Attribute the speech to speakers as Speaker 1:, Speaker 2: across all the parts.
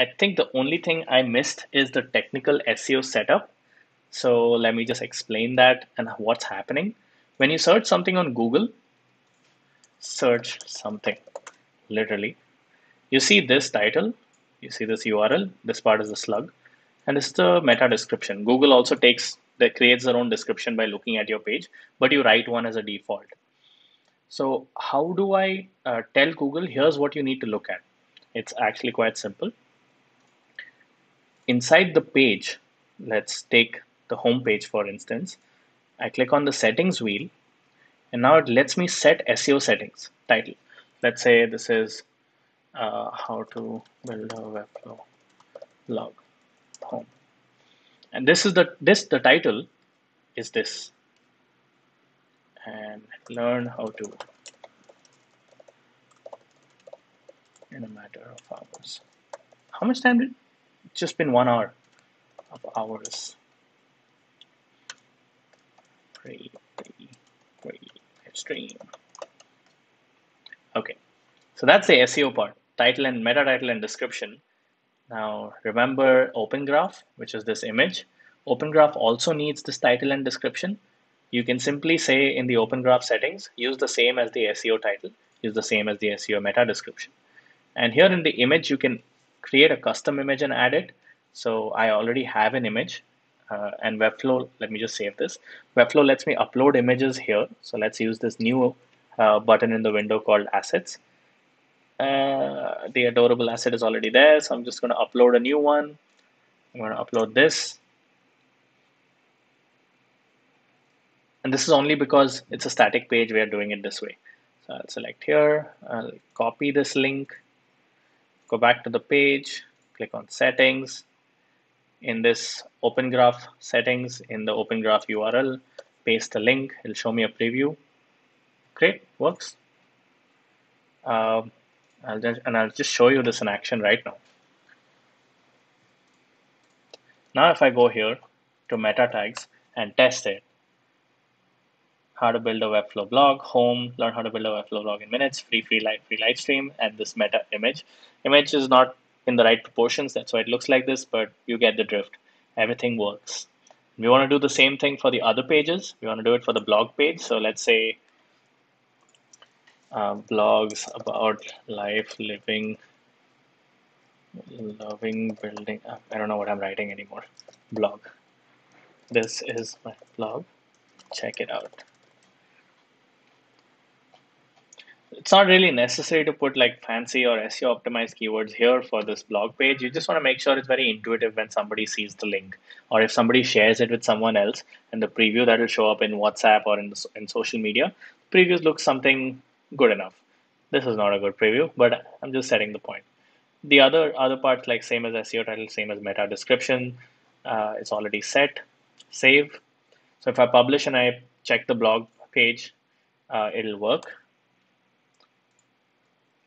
Speaker 1: I think the only thing I missed is the technical SEO setup. So let me just explain that and what's happening. When you search something on Google, search something, literally, you see this title, you see this URL, this part is the slug, and this is the meta description. Google also takes that creates their own description by looking at your page, but you write one as a default. So how do I uh, tell Google, here's what you need to look at? It's actually quite simple. Inside the page, let's take the home page for instance. I click on the settings wheel and now it lets me set SEO settings title. Let's say this is uh, how to build a Webflow blog home. And this is the this the title is this and learn how to in a matter of hours. How much time did just been one hour of hours. Pretty, pretty, pretty extreme. Okay, so that's the SEO part, title and meta title and description. Now remember Open Graph, which is this image. Open Graph also needs this title and description. You can simply say in the Open Graph settings, use the same as the SEO title, use the same as the SEO meta description. And here in the image, you can create a custom image and add it. So I already have an image uh, and Webflow, let me just save this. Webflow lets me upload images here. So let's use this new uh, button in the window called assets. Uh, the adorable asset is already there. So I'm just going to upload a new one. I'm going to upload this. And this is only because it's a static page. We are doing it this way. So I'll select here. I'll copy this link. Go back to the page. Click on settings. In this open graph settings, in the open graph URL, paste the link. It'll show me a preview. Great, works. Um, I'll just, and I'll just show you this in action right now. Now if I go here to meta tags and test it, how to build a Webflow blog, home, learn how to build a Webflow blog in minutes, free, free, live, free live stream, and this meta image. Image is not in the right proportions, that's why it looks like this, but you get the drift. Everything works. We want to do the same thing for the other pages. We want to do it for the blog page. So let's say uh, blogs about life, living, loving, building. Uh, I don't know what I'm writing anymore. Blog. This is my blog. Check it out. It's not really necessary to put like fancy or SEO optimized keywords here for this blog page. You just want to make sure it's very intuitive when somebody sees the link or if somebody shares it with someone else and the preview that will show up in WhatsApp or in, in social media. Previews look something good enough. This is not a good preview, but I'm just setting the point. The other other parts like same as SEO title, same as meta description, uh, it's already set, save. So if I publish and I check the blog page, uh, it'll work.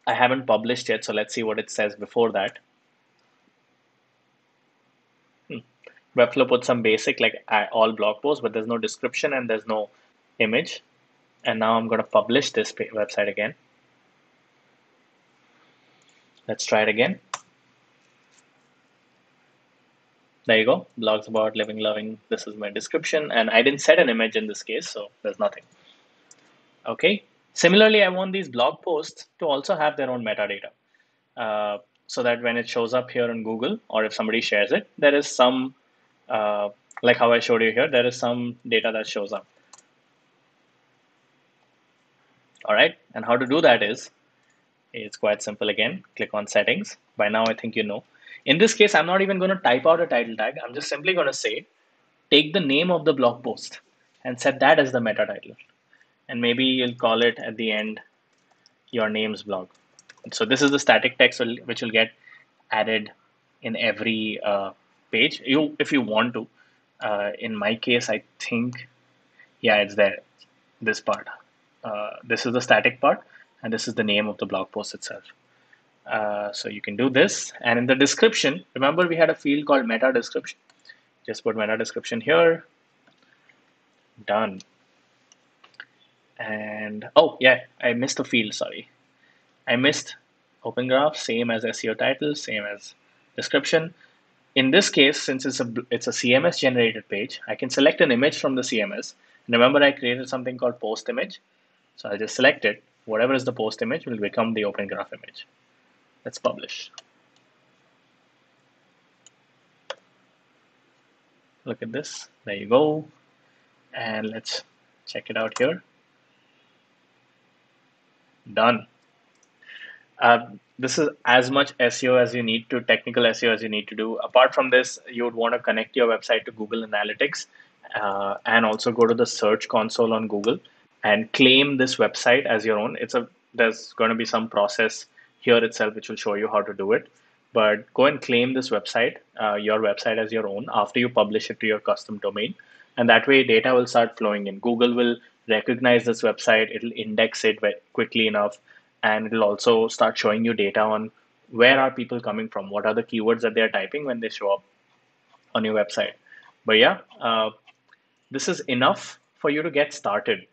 Speaker 1: I haven't published yet, so let's see what it says before that. Hmm. Webflow put some basic like all blog posts, but there's no description and there's no image and now I'm going to publish this website again. Let's try it again. There you go, blogs about living, loving. This is my description, and I didn't set an image in this case, so there's nothing. Okay. Similarly, I want these blog posts to also have their own metadata, uh, so that when it shows up here on Google, or if somebody shares it, there is some, uh, like how I showed you here, there is some data that shows up. All right, and how to do that is, it's quite simple again. Click on settings. By now, I think you know. In this case, I'm not even going to type out a title tag. I'm just simply going to say, take the name of the blog post and set that as the meta title. And maybe you'll call it at the end, your name's blog. So this is the static text which will get added in every uh, page. You, if you want to. Uh, in my case, I think, yeah, it's there. This part uh, this is the static part and this is the name of the blog post itself. Uh, so you can do this and in the description, remember we had a field called meta description. Just put meta description here, done. And oh yeah, I missed a field, sorry. I missed open graph, same as SEO title, same as description. In this case, since it's a it's a CMS generated page, I can select an image from the CMS. remember, I created something called post image. So I'll just select it. Whatever is the post image will become the open graph image. Let's publish. Look at this. There you go. And let's check it out here. Done. Uh, this is as much SEO as you need to, technical SEO as you need to do. Apart from this, you would want to connect your website to Google Analytics uh, and also go to the search console on Google and claim this website as your own. It's a there's going to be some process here itself which will show you how to do it. But go and claim this website, uh, your website as your own after you publish it to your custom domain. And that way data will start flowing in. Google will recognize this website, it'll index it quickly enough, and it'll also start showing you data on where are people coming from, what are the keywords that they're typing when they show up on your website. But yeah, uh, this is enough for you to get started